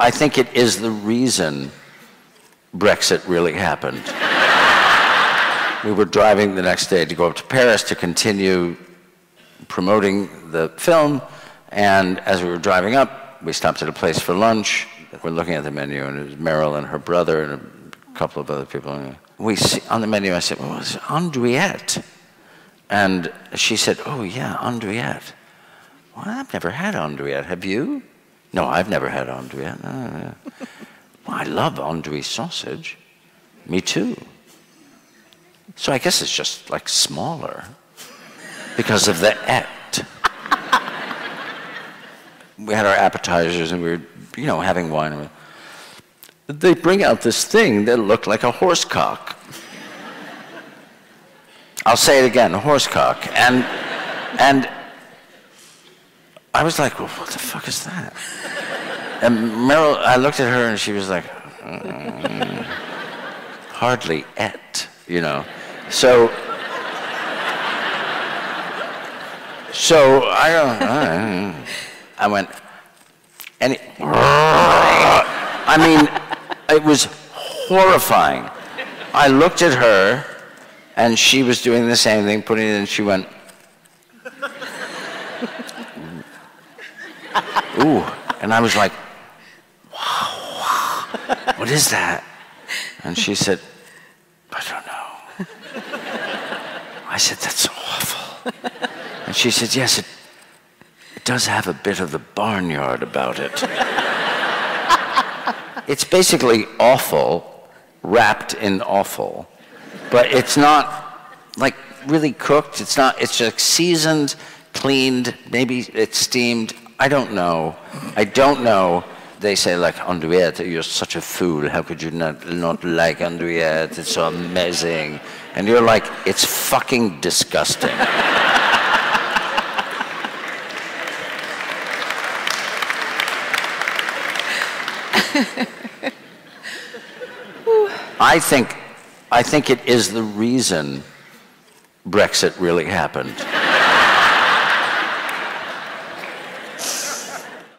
I think it is the reason Brexit really happened. we were driving the next day to go up to Paris to continue promoting the film, and as we were driving up, we stopped at a place for lunch. We're looking at the menu, and it was Meryl and her brother and a couple of other people. We see on the menu. I said, "Well, it's Andouillette," and she said, "Oh yeah, Andouillette." Well, I've never had andouillette. Have you? No, I've never had andouillette. Uh, no, no. well, I love andouille sausage. Me too. So I guess it's just like smaller because of the et. we had our appetizers and we were, you know, having wine. They bring out this thing that looked like a horse cock. I'll say it again, a horse cock. And, and I was like, well, what the fuck is that? And Meryl, I looked at her and she was like, mm, hardly et, you know. So, so I don't, I went, and it, I mean, it was horrifying. I looked at her and she was doing the same thing, putting it in, and she went, ooh. And I was like, wow, what is that? And she said, I don't know. I said, that's awful. And she said, yes, it, it does have a bit of the barnyard about it. it's basically awful, wrapped in awful, but it's not like really cooked. It's not, it's just seasoned, cleaned, maybe it's steamed. I don't know. I don't know. They say like andouillette, you're such a fool. How could you not not like andouillette? It's so amazing. And you're like, it's fucking disgusting. I think, I think it is the reason Brexit really happened.